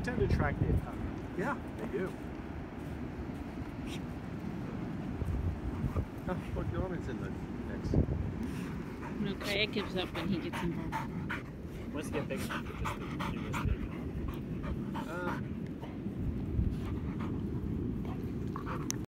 They tend to track the economy. Yeah, they do. Oh, look, Norman's in the next. No, Kaya gives up when he gets involved. Once you get big enough, just do this.